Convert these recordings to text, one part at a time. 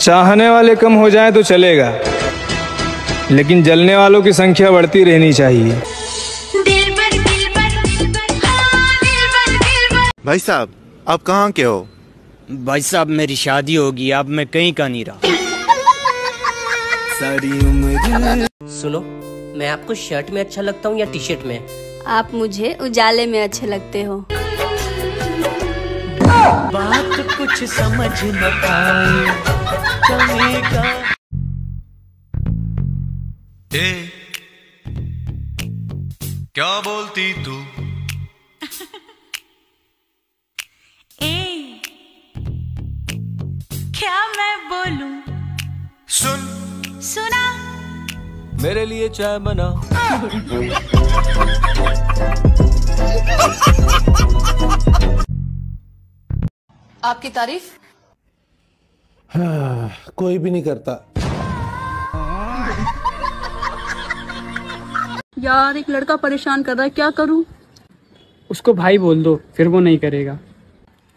चाहने वाले कम हो जाएँ तो चलेगा। लेकिन जलने वालों की संख्या बढ़ती रहनी चाहिए। दिल पर दिल पर दिल पर हाँ दिल पर दिल पर। भाई साहब आप कहाँ के हो? भाई साहब मेरी शादी होगी अब मैं कहीं का नहीं रहा। उम्र। सुनो मैं आपको शर्ट में अच्छा लगता हूँ या टी शर्ट में? आप मुझे उजाले में अच्छे लगते हो। बात कुछ समझ न पाई कमी का ए, क्या बोलती तू? ए क्या मैं बोलूँ? सुन। सुना। मेरे लिए चाय बना। आपकी तारीफ़? कोई भी नहीं करता। यार एक लड़का परेशान कर रहा है क्या करूँ? उसको भाई बोल दो फिर वो नहीं करेगा।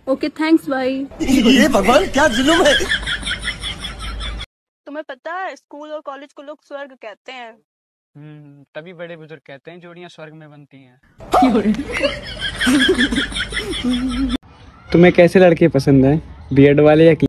ओके थैंक्स भाई। ये भगवान क्या जुलुम है? तुम्हें पता है स्कूल और कॉलेज को लोग स्वर्ग कहते हैं। हम्म, तभी बड़े बुज़ुर्ग कहते हैं जोड़ियाँ स्वर्ग में बनती हैं। तुम्हें कैसे लड़के पसंद हैं? बियर्ड वाले या